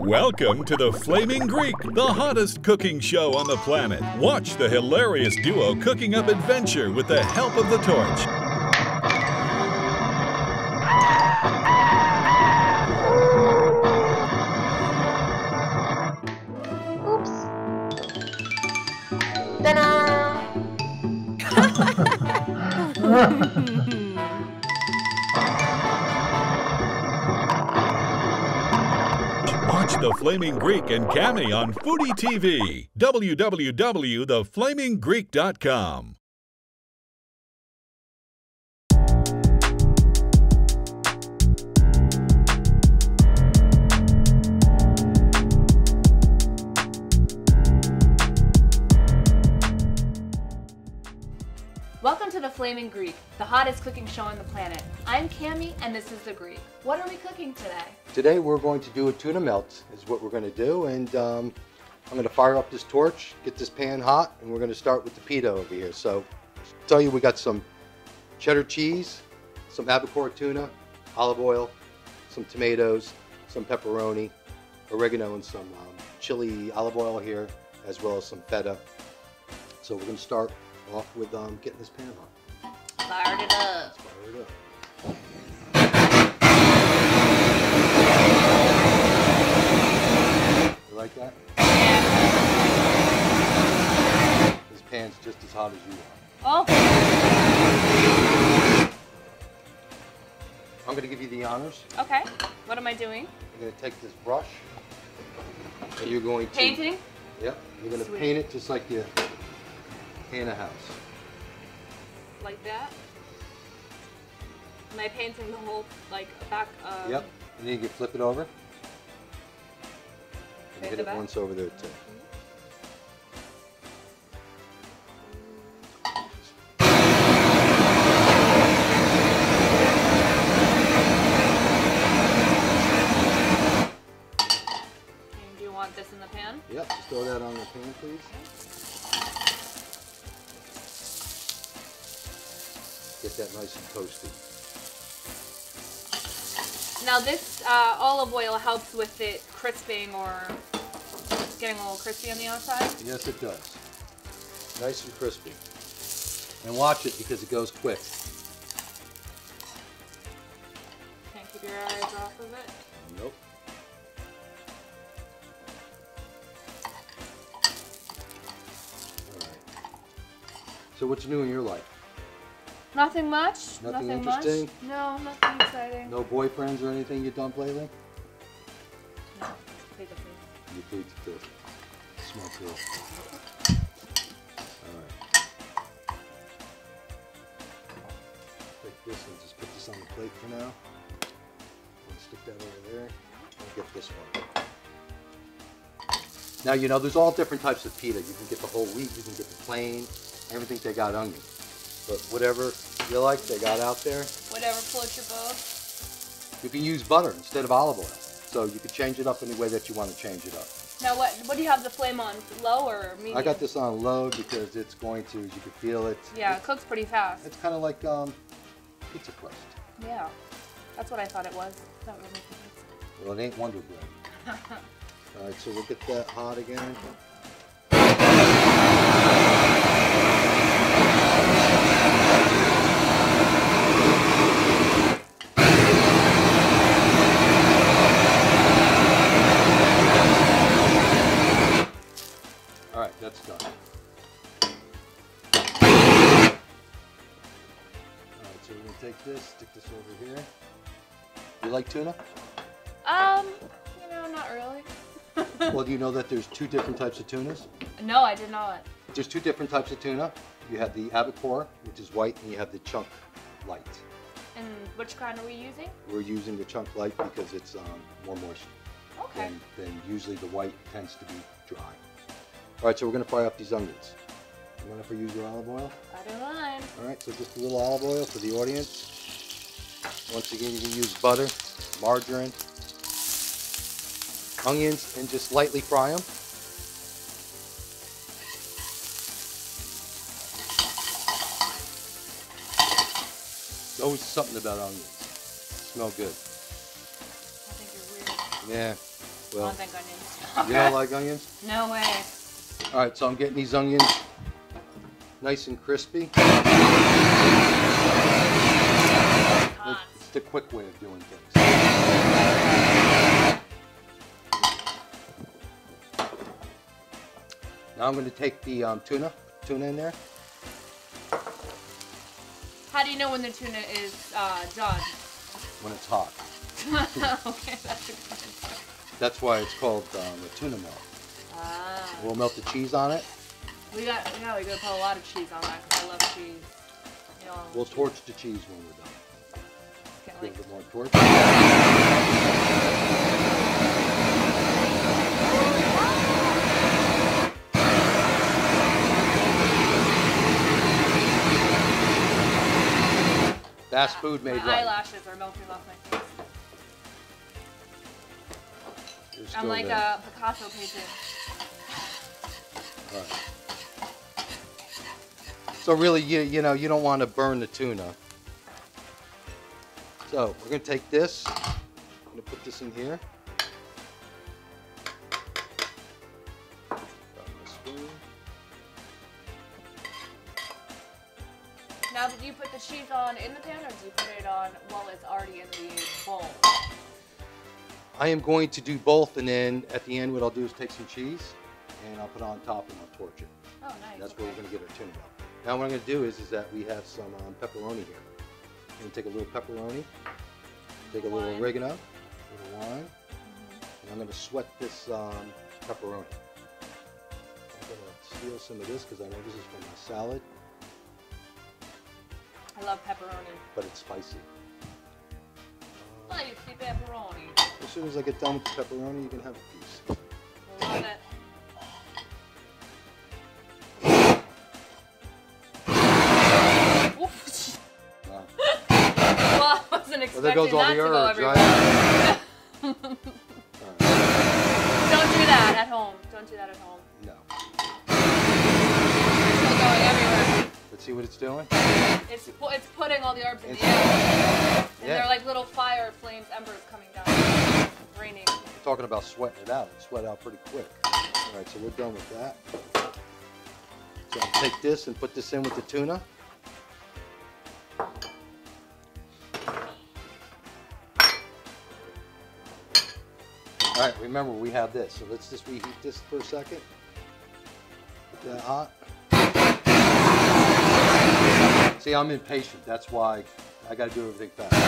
Welcome to the Flaming Greek, the hottest cooking show on the planet. Watch the hilarious duo cooking up adventure with the help of the torch. Oops. Ta-da! Watch Flaming Greek and Cami on Foody TV. www.theflaminggreek.com. Welcome to the Flaming Greek, the hottest cooking show on the planet. I'm Cami and this is the Greek. What are we cooking today? Today we're going to do a tuna melt is what we're going to do and um, I'm going to fire up this torch, get this pan hot and we're going to start with the pita over here. So tell you we got some cheddar cheese, some albacore tuna, olive oil, some tomatoes, some pepperoni, oregano and some um, chili olive oil here as well as some feta. So we're going to start off with um, getting this pan hot. Fired it up. Fire it up. You like that? This pan's just as hot as you are. Oh, I'm going to give you the honors. okay. What am I doing? You're going to take this brush and you're going to Painting? Yep. You're going to Sweet. paint it just like you paint a house. Like that? Am I painting the whole, like, back of... Yep. And then you can flip it over. And hit it back? once over there too. Mm-hmm. Get that nice and toasty. Now this uh, olive oil helps with it crisping or getting a little crispy on the outside. Yes, it does. Nice and crispy. And watch it because it goes quick. Can't keep your eyes off of it. Nope. Alright. So what's new in your life? Nothing much. Nothing much. interesting? No, nothing exciting. No boyfriends or anything you dumped lately? No. Plead the. You plead the fifth. Smart girl. Alright. Take this and just put this on the plate for now. And stick that over there. And get this one. Now you know there's all different types of pita. You can get the whole wheat, you can get the plain, everything they got onion. But whatever you like, they got out there. Whatever floats your boat. You can use butter instead of olive oil. So you can change it up any way that you want to change it up. Now what? What do you have the flame on? Low or medium? I got this on low because it's going to, as you can feel it. Yeah, it cooks pretty fast. It's kind of like um, pizza crust. Yeah, that's what I thought it was. That sense. Well, it ain't Wonder Bread. All right, so we'll get that hot again. This, stick this over here. You like tuna? Um, you know, not really. Well, do you know that there's two different types of tunas? No, I did not. There's two different types of tuna. You have the albacore, which is white, and you have the chunk light. And which kind are we using? We're using the chunk light because it's um, more moist Okay. than, than usually the white tends to be dry. All right, so we're gonna fry up these onions. You mind if I use your olive oil? I don't mind. All right, so just a little olive oil for the audience. Once again, you can use butter, margarine, onions, and just lightly fry them. There's Always something about onions. Smell good. I think you're weird. Yeah. I Well, don't think onions. you don't like onions? No way. All right, so I'm getting these onions nice and crispy. Hot. It's the quick way of doing things. Now I'm going to take the um, tuna, tuna in there. How do you know when the tuna is uh, done? when it's hot. okay, that's a good answer. That's why it's called um, a tuna melt. Ah. We'll melt the cheese on it. We got, yeah, we gotta put a lot of cheese on that I love cheese. You know, We'll torch the cheese when we're done. Kinda A little bit more torch. Fast food made my right. eyelashes are melting off my face. I'm like there. a Picasso painting. Right. So really, you you know, you don't want to burn the tuna. So we're gonna take this. I'm gonna put this in here. Got my spoon. Now, did you put the cheese on in the pan, or did you put it on while it's already in the bowl? I am going to do both, and then at the end, what I'll do is take some cheese, and I'll put it on top, and I'll torch it. Oh, nice. That's okay. where we're gonna get our tuna. Now what I'm gonna do is, is that we have some um, pepperoni here. I'm gonna take a little pepperoni, take a little oregano, a little wine, and I'm gonna sweat this um, pepperoni. I'm gonna steal some of this because I know this is from my salad, I love pepperoni. but it's spicy. Spicy pepperoni. as soon as I get done with the pepperoni, you can have a piece. Love it. Well, there goes all the herbs, right? Right. Don't do that at home. Don't do that at home. No. It's still going everywhere. Let's see what it's doing. It's it's putting all the herbs in the It's- air, and Yeah. they're like little fire flames, embers coming down. It's raining. We're talking about sweating it out. It sweat out pretty quick. All right, so we're done with that. So I'll take this and put this in with the tuna. All right, remember we have this, so let's just reheat this for a second. Get that hot. See, I'm impatient. That's why I got to do everything fast. Well,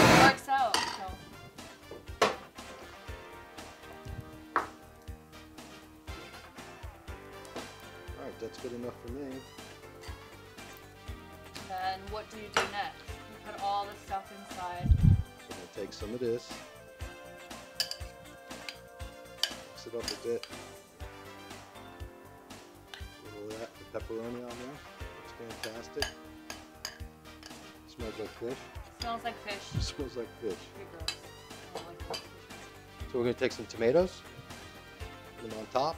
it works out. It works out. All right, that's good enough for me. Then what do you do next? You put all the stuff inside. I'm gonna take some of this, it up a bit. A little of that, the pepperoni on there. Looks fantastic. Smells like fish. Smells like fish. smells like fish. Pretty gross. Like fish. So we're gonna take some tomatoes, put them on top.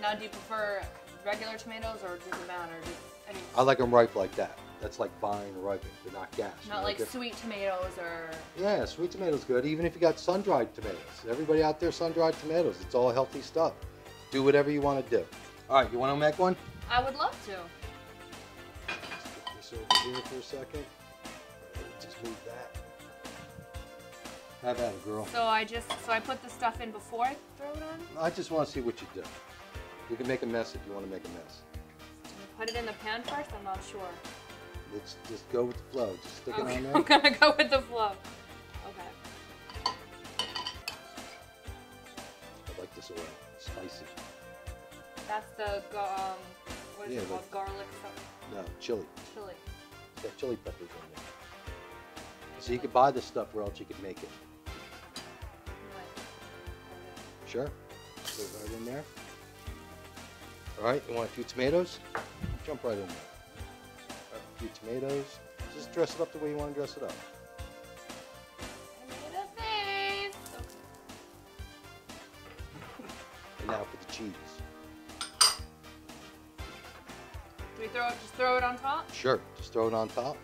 Now, do you prefer regular tomatoes or does it matter? Just any, I like them ripe like that. That's like vine ripening. They're not gas. You not know, like sweet tomatoes or. Yeah, sweet tomatoes good. Even if you got sun-dried tomatoes. Everybody out there, sun-dried tomatoes. It's all healthy stuff. Do whatever you want to do. All right, you want to make one? I would love to. Let's get this over here for a second. Just move that. Have at it, girl. So I just so I put the stuff in before I throw it on. I just want to see what you do. You can make a mess if you want to make a mess. Put it in the pan first. I'm not sure. Let's just go with the flow. Just stick it Okay, on I'm gonna go with the flow. Okay. I like this oil. Spicy. That's the um, what is Yeah, it called? Garlic stuff, No, chili. chili. It's got chili peppers on there. So you could buy this stuff or else you could make it. Right. Sure. Put it right in there. All right, you want a few tomatoes? Jump right in there. Few tomatoes. Just dress it up the way you want to dress it up. I made a face. Okay. And now for the cheese. Do we throw it? Just throw it on top. Sure, just throw it on top.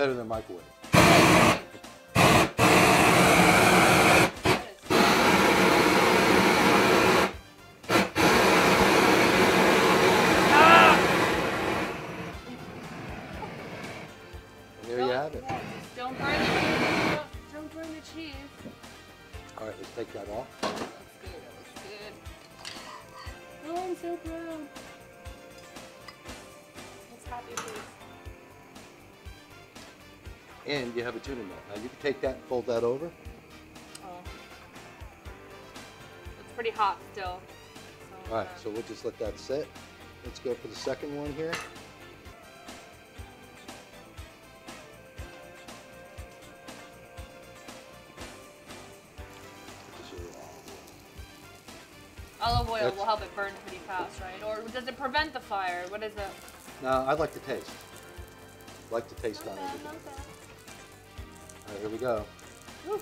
Better than microwave. And you have a tuna melt. Now you can take that and fold that over. Oh. It's pretty hot still. So, All right, so we'll just let that sit. Let's go for the second one here. Put this over all. olive oil That's- will help it burn pretty fast, right? Or does it prevent the fire? What is it? No, I'd like to taste. Like to taste on everything. okay. Right, here we go. Whew.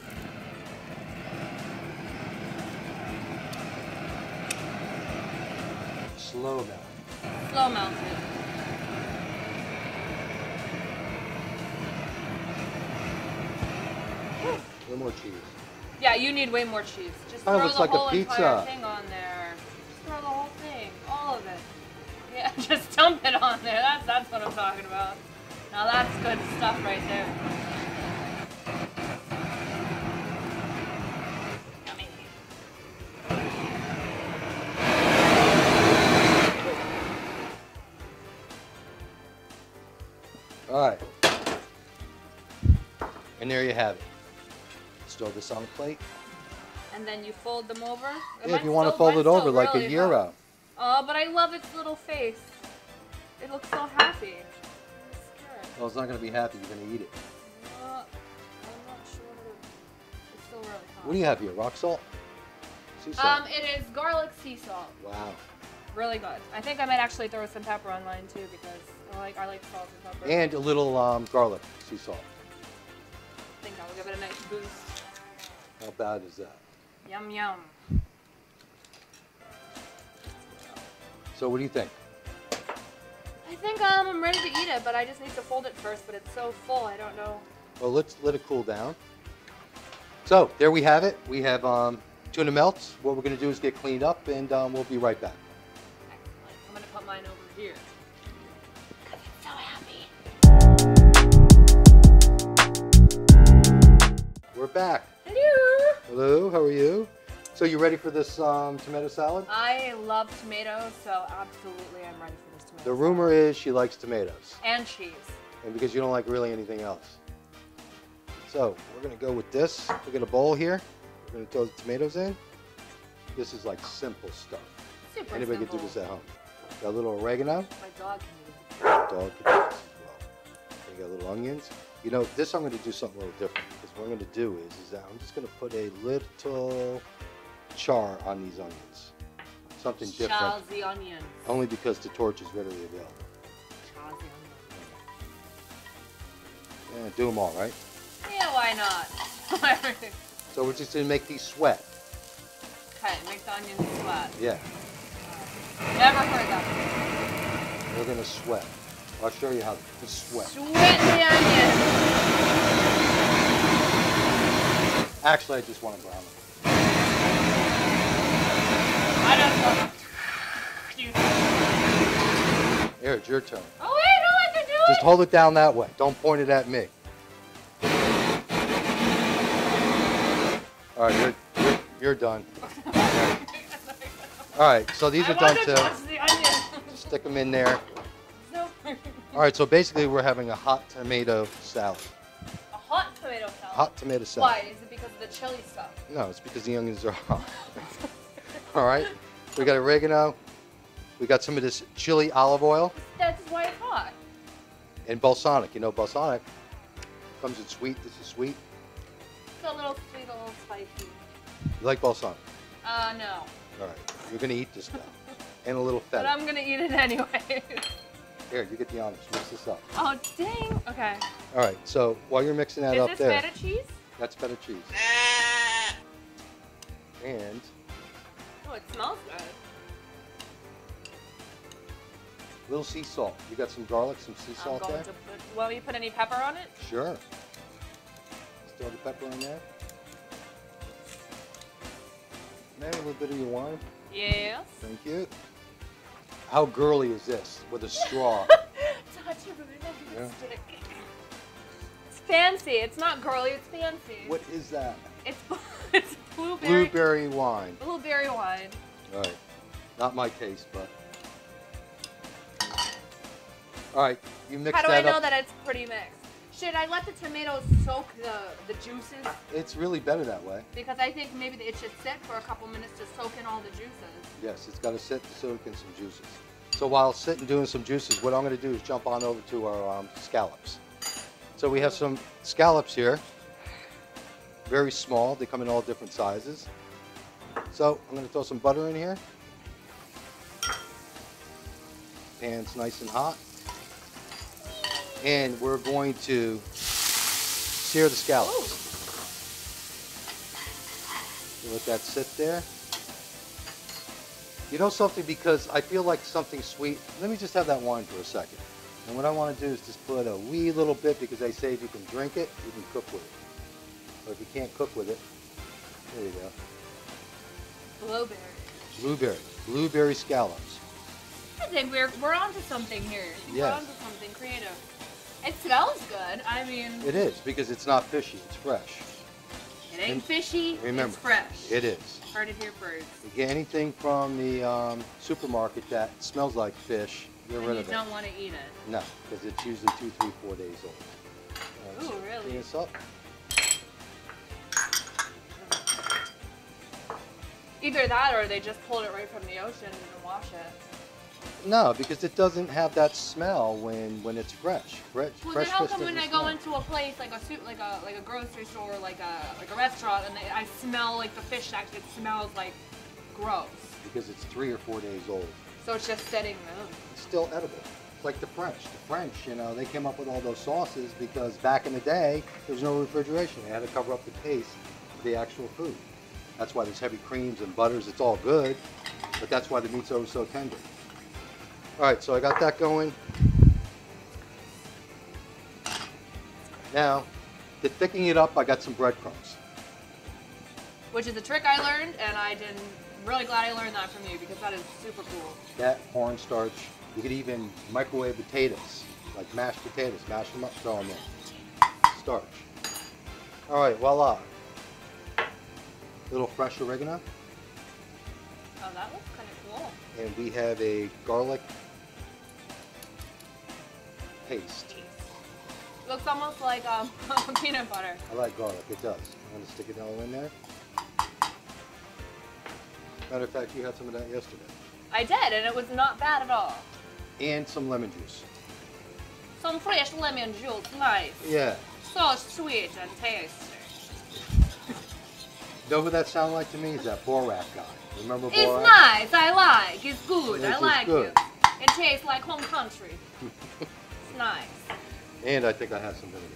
Slow melt. Slow melted. A little more cheese. Yeah, you need way more cheese. Just Oh, throw looks the like a whole entire pizza. thing on there. Just throw the whole thing, all of it. Yeah, just dump it on there. That's that's what I'm talking about. Now that's good stuff right there. And there you have it. Let's this on a plate. And then you fold them over. Yeah, if you want to fold it over like a gyro. Oh, but I love its little face. It looks so happy. I'm. Well, it's not going to be happy. You're going to eat it. Uh, sure. It's really. What do you have here? Rock salt? Sea salt? Um, it is garlic sea salt. wow. Really good. I think I might actually throw some pepper on mine too because I like I like salt and pepper. And a little um, garlic sea salt. Think will give it a nice boost. How bad is that? Yum yum. So what do you think? I think um, I'm ready to eat it, but I just need to fold it first. But it's so full, I don't know. Well, let's let it cool down. So there we have it. We have um, tuna melts. What we're going to do is get cleaned up, and um, we'll be right back. Excellent. I'm gonna put mine over here. We're back. Hello. Hello, how are you? So you ready for this um, tomato salad? I love tomatoes, so absolutely I'm ready for this tomato. The rumor is she likes tomatoes, and cheese. and because you don't like really anything else. So we're gonna go with this. We got a bowl here. We're gonna throw the tomatoes in. This is like simple stuff. Super Anybody simple. can do this at home. Got a little oregano. My dog can do this. Dog can do this as well. You got little onions. You know, this I'm gonna do something a little different. Because what I'm gonna do is, is that I'm just gonna put a little char on these onions. Something different. Charles the onion. Only because the torch is readily available. Charles the Yeah, do them all, right? Yeah, why not? So we're just gonna make these sweat. Okay, make the onions sweat. Yeah, Never heard that. we're gonna sweat. I'll show you how to sweat. Sweat the onion. Actually, I just want to brown them. I don't Here, it's your turn. Oh wait, no, I can do Just it. hold it down that way. Don't point it at me. All right, you're, you're, you're done. All right, so these I are done to too. touch the onion. Stick them in there. All right, so basically we're having a hot tomato salad. A hot tomato salad. Hot tomato salad. Why? Is it because of the chili stuff? No, it's because the onions are hot. All right, we got oregano. We got some of this chili olive oil That's why it's hot. and balsamic. You know, balsamic comes in sweet. This is sweet. It's a little sweet, a little spicy. You like balsamic? Uh, no. All right, you're gonna eat this now, and a little fat. But. I'm gonna eat it anyway. Here, you get the honors. Mix this up. oh, dang. Okay. All right, so while you're mixing that Is up there. Is this feta cheese? That's feta cheese. And Oh, it smells good. little sea salt. You got some garlic, some sea salt there? to put. Well, you put any pepper on it? Sure. Let's throw the pepper in there. Maybe a little bit of your wine. Yes. Thank you. How girly is this with a straw? Touch it with a Yeah. stick. It's fancy. It's not girly. It's fancy. what is that? It's it's blueberry Blueberry wine. blueberry wine. All right. Not my taste, but. All right. You mix How do that I know up. that it's pretty mixed? Should I let the tomatoes soak the the juices? It's really better that way. Because I think maybe it should sit for a couple minutes to soak in all the juices. Yes, it's got to sit to soak in some juices. So while sitting doing some juices, what I'm going to do is jump on over to our um, scallops. So we have some scallops here, very small. They come in all different sizes. So I'm going to throw some butter in here. Pan's nice and hot. And we're going to sear the scallops. Let that sit there. You know something, because I feel like something sweet. Let me just have that wine for a second. And what I want to do is just put a wee little bit, because they say if you can drink it, you can cook with it. But if you can't cook with it, there you go. Blueberry. Blueberry. Blueberry scallops. I think we're we're onto something here. We're onto something creative. It smells good. I mean, It is, because it's not fishy, it's fresh. it ain't and fishy. remember, it's fresh. It is. Heard it here first. You get anything from the um, supermarket that smells like fish, get And rid you of it. You don't want to eat it. No, because it's usually two, three, four days old. Right, Ooh, so really? Clean this up. Either that or they just pulled it right from the ocean and didn't wash it. No, because it doesn't have that smell when when it's fresh. Fresh, Well, fresh then how come when I go into a place like a suit, like a like a grocery store, like a like a restaurant, and I smell like the fish that it smells like gross. Because it's three or four days old. So it's just sitting there. It's still edible. It's like the French. The French, you know, they came up with all those sauces because back in the day there was no refrigeration. They had to cover up the taste of the actual food. That's why there's heavy creams and butters. It's all good, but that's why the meat's always so tender. All right, so I got that going. Now, to thicken it up, I got some breadcrumbs. Which is a trick I learned, and I didn't. Really glad I learned that from you because that is super cool. That cornstarch. You could even microwave potatoes, like mashed potatoes. Mash them up, throw them in. Starch. All right, voila. Little fresh oregano, Oh, that looks kind of cool. and we have a garlic paste. Looks almost like um, peanut butter. I like garlic. It does. I'm gonna stick it all in there. Matter of fact, you had some of that yesterday, I did, and it was not bad at all. and some lemon juice. Some fresh lemon juice, nice. Yeah. So sweet and tasty. Know who that sounded like to me? Is that Borat guy? Remember Borat? It's nice. I like. It's good. I like good. it. It tastes like home country. nice. And I think I have some vinegar.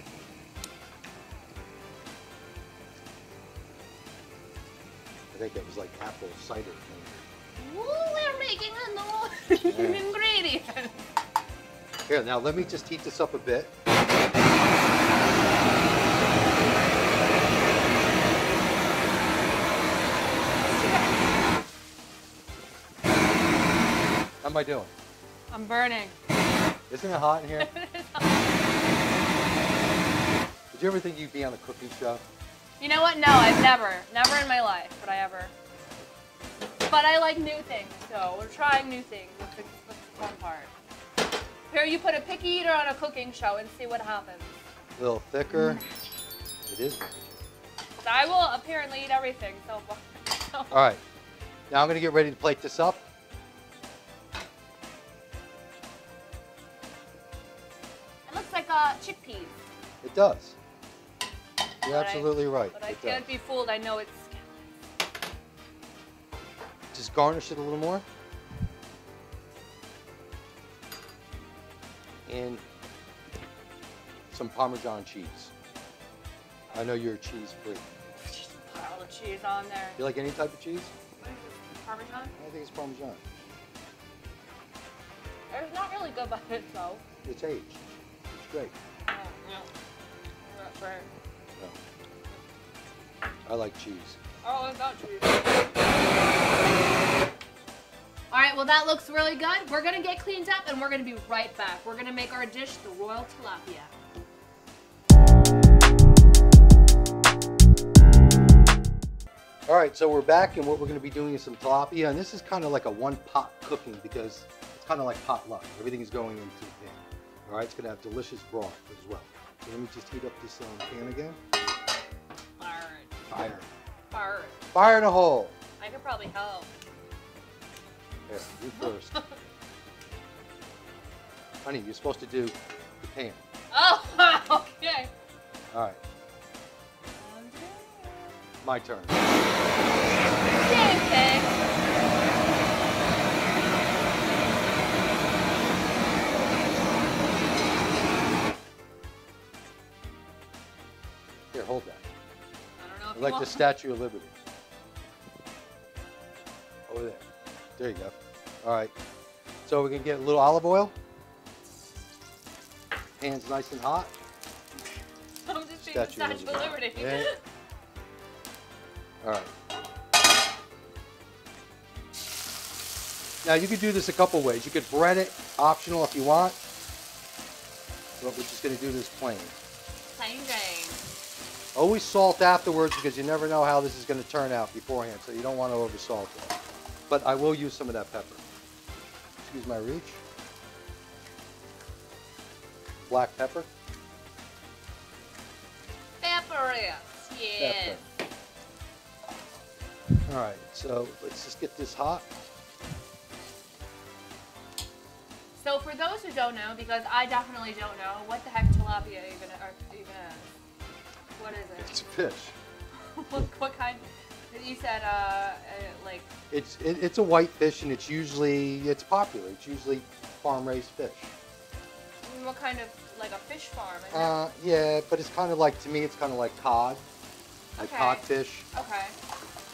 I think it was like apple cider. vinegar. Ooh, we're making a new Yeah. ingredient. Here, now let me just heat this up a bit. How am I doing? I'm burning. Isn't it hot in here? Did you ever think you'd be on a cooking show? You know what? No, I've never, never in my life would I ever. But I like new things, so we're trying new things. That's the, that's the fun part. Here, you put a picky eater on a cooking show and see what happens. A little thicker. It is. I will apparently eat everything. So, All right. Now I'm going to get ready to plate this up. Uh, chickpeas. It does. You're But I- absolutely right. But I It can't does. be fooled. I know it's scallops. Just garnish it a little more. And some Parmesan cheese. I know you're a cheese freak. Just pile the cheese on there. You like any type of cheese? What is this? Parmesan? I think it's Parmesan. It's not really good by itself. It's aged. Great. No. Right. No. I like cheese. Oh, it's not cheese. All right, well that looks really good. We're gonna get cleaned up and we're gonna be right back. We're gonna make our dish, the royal tilapia. All right, so we're back, and what we're going to be doing is some tilapia, and this is kind of like a one-pot cooking because it's kind of like potluck. Everything is going into. All right, it's to have delicious broth as well. So let me just heat up this um, pan again. All right. Fire. Fire. Fire in a hole. I could probably help. Here, you first. Honey, you're supposed to do the pan. Oh, okay. All right, my turn. Same thing. Like the Statue of Liberty. Over there. There you go. All right. So we can get a little olive oil. Hands nice and hot. I'm just being the Statue of Liberty. Yeah. All right. Now you could do this a couple ways. You could bread it, optional if you want. But we're just going to do this plain. Plain Jane. Always salt afterwards because you never know how this is going to turn out beforehand, so you don't want to over salt it. But I will use some of that pepper. Excuse my reach. Black pepper. Pepper Yes. Pepper. All right, so let's just get this hot. So for those who don't know, because I definitely don't know, what the heck tilapia even are even is? What is it? It's a fish. what, what kind? You said uh, uh like It's it, it's a white fish, and it's usually it's popular. It's usually farm raised fish. what kind of like a fish farm? Uh, yeah, but it's kind of like to me, it's kind of like cod, like Okay. codfish. Okay.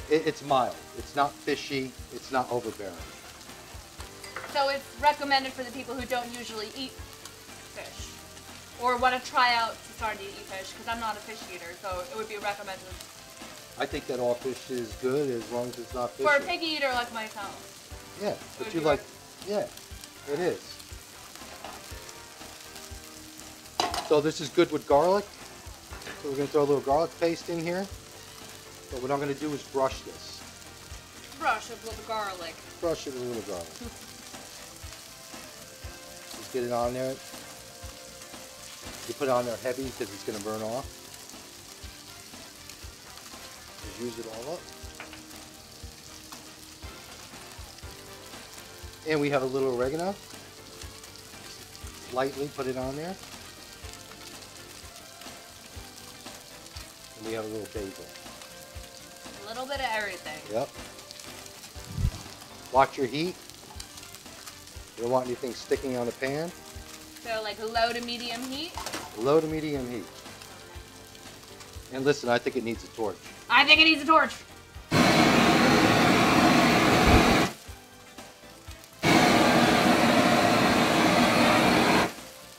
It, it's mild. It's not fishy. It's not overbearing. So it's recommended for the people who don't usually eat fish, or want to try out to start to eat fish. Because I'm not a fish eater, so it would be recommended I think that all fish is good as long as it's not fishy. for a pig eater like myself. Yeah, but you like, yeah, it is. So this is good with garlic. So we're gonna throw a little garlic paste in here. But what I'm gonna do is brush this. Brush it with garlic. Brush it with a little garlic. Just get it on there. You put it on there heavy because it's gonna burn off. Just use it all up. And we have a little oregano. Lightly put it on there. And we have a little basil. A little bit of everything. Yep. Watch your heat. You don't want anything sticking on the pan. So like low to medium heat. Low to medium heat. And listen, I think it needs a torch. I think it needs a torch.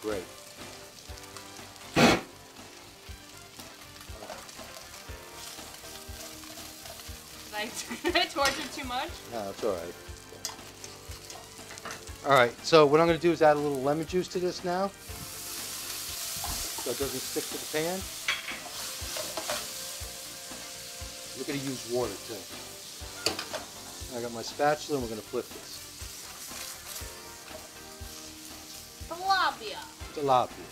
Great. Did I, did I torch it too much? No, it's all right. All right, so what I'm going to do is add a little lemon juice to this now. So it doesn't stick to the pan. We're going to use water too. I got my spatula and we're going to flip this. Tilapia. Tilapia.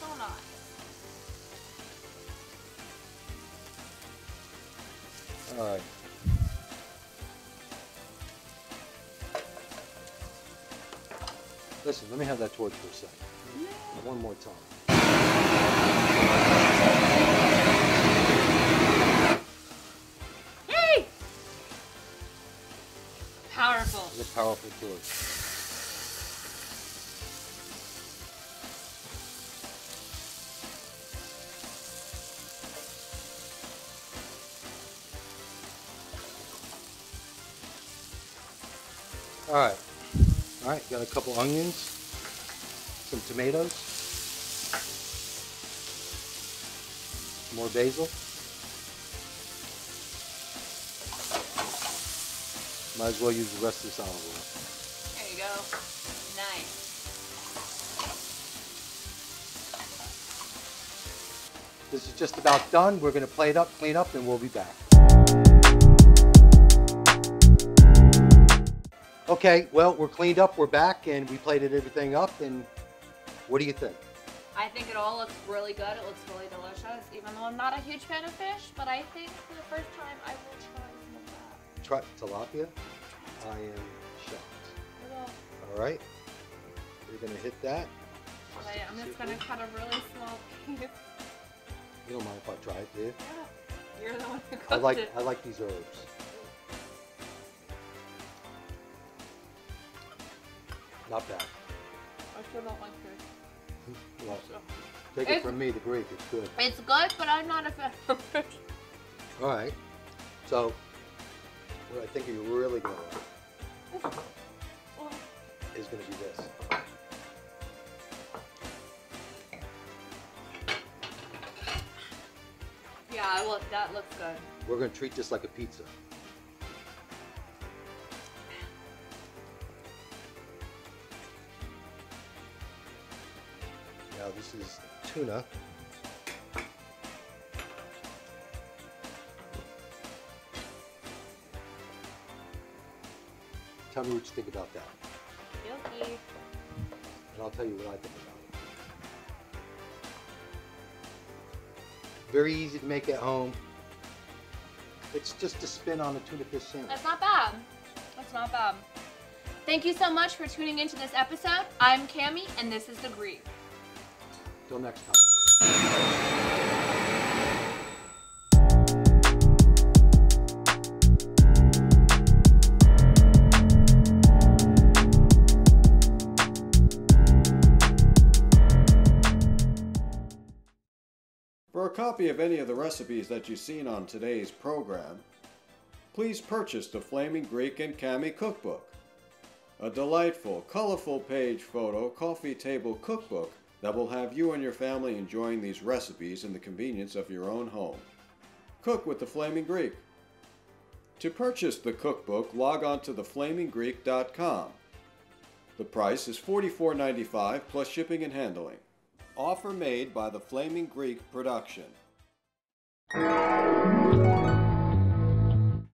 So nice. All right. Listen, let me have that torch for a second. One more time. Yay! Powerful. It's a powerful torch. Couple onions, some tomatoes, more basil. Might as well use the rest of this olive oil. There you go. Nice. This is just about done. We're gonna plate up, clean up, and we'll be back. Okay, well, we're cleaned up, we're back, and we plated everything up, and what do you think? I think it all looks really good. It looks really delicious, even though I'm not a huge fan of fish, but I think for the first time I will try some of that. Try tilapia? I am shocked. All right, we're gonna hit that. I'm just gonna cut a really small piece. You don't mind if I try it, do you? Yeah. You're the one who cooked I like it. I like these herbs. Not bad. I still don't like fish. Well, take it from me, the Greek. It's good. It's good, but I'm not a fan of fish. All right. So, what I think you're really gonna like Oh, is gonna be this. Yeah, I will, that looks good. We're gonna treat this like a pizza. This is tuna. Tell me what you think about that, Yucky. and I'll tell you what I think about it. Very easy to make at home. It's just a spin on a tuna fish sandwich. That's not bad. That's not bad. Thank you so much for tuning into this episode. I'm Cami, and this is The Greek. Till next time. For a copy of any of the recipes that you've seen on today's program, please purchase the Flaming Greek and Cami cookbook, a delightful, colorful page photo coffee table cookbook that will have you and your family enjoying these recipes in the convenience of your own home. Cook with the Flaming Greek. To purchase the cookbook, log on to theflaminggreek.com. The price is $44.95 plus shipping and handling. Offer made by the Flaming Greek production.